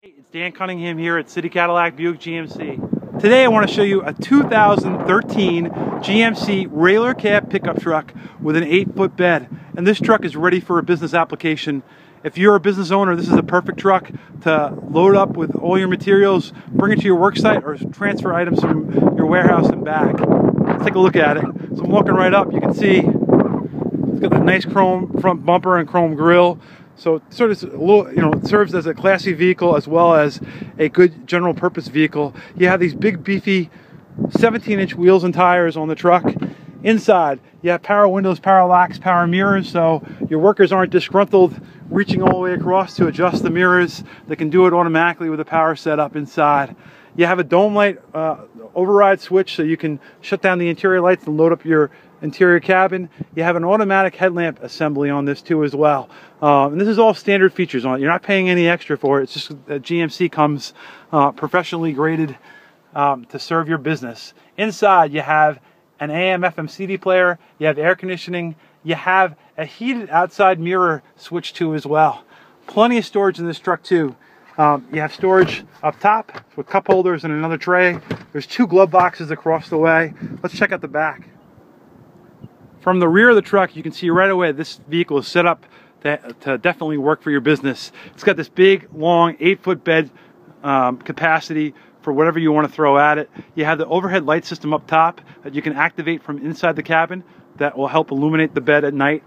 It's Dan Cunningham here at City Cadillac Buick GMC. Today I want to show you a 2013 GMC Railer cab pickup truck with an 8-foot bed. And this truck is ready for a business application. If you're a business owner, this is a perfect truck to load up with all your materials, bring it to your work site, or transfer items from your warehouse and back. Let's take a look at it. So I'm walking right up. You can see it's got the nice chrome front bumper and chrome grille. So it sort of a little, you know, serves as a classy vehicle as well as a good general purpose vehicle. You have these big beefy 17 inch wheels and tires on the truck. Inside, you have power windows, power locks, power mirrors, so your workers aren't disgruntled reaching all the way across to adjust the mirrors. They can do it automatically with the power setup inside. You have a dome light uh, override switch so you can shut down the interior lights and load up your interior cabin. You have an automatic headlamp assembly on this too as well. Uh, and this is all standard features on it. You're not paying any extra for it. It's just that GMC comes uh, professionally graded um, to serve your business. Inside you have an AM FM CD player, you have air conditioning, you have a heated outside mirror switch too as well. Plenty of storage in this truck too. Um, you have storage up top with cup holders and another tray. There's two glove boxes across the way. Let's check out the back. From the rear of the truck, you can see right away this vehicle is set up to, to definitely work for your business. It's got this big, long, eight-foot bed um, capacity for whatever you want to throw at it. You have the overhead light system up top that you can activate from inside the cabin that will help illuminate the bed at night.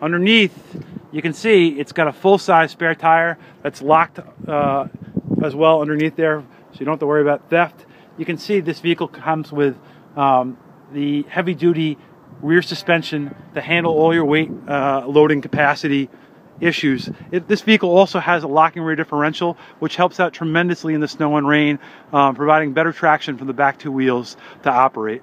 Underneath, you can see it's got a full-size spare tire that's locked uh, as well underneath there, so you don't have to worry about theft. You can see this vehicle comes with um, the heavy duty rear suspension to handle all your weight uh, loading capacity issues. It, this vehicle also has a locking rear differential, which helps out tremendously in the snow and rain, um, providing better traction from the back two wheels to operate.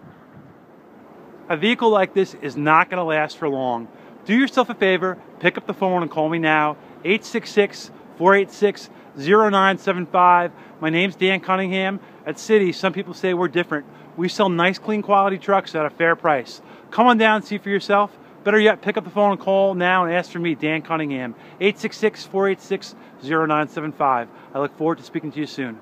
A vehicle like this is not going to last for long. Do yourself a favor, pick up the phone and call me now, 866 486 0975. My name's Dan Cunningham. At City, some people say we're different. We sell nice, clean quality trucks at a fair price. Come on down and see for yourself. Better yet, pick up the phone and call now and ask for me, Dan Cunningham, 866 486 0975. I look forward to speaking to you soon.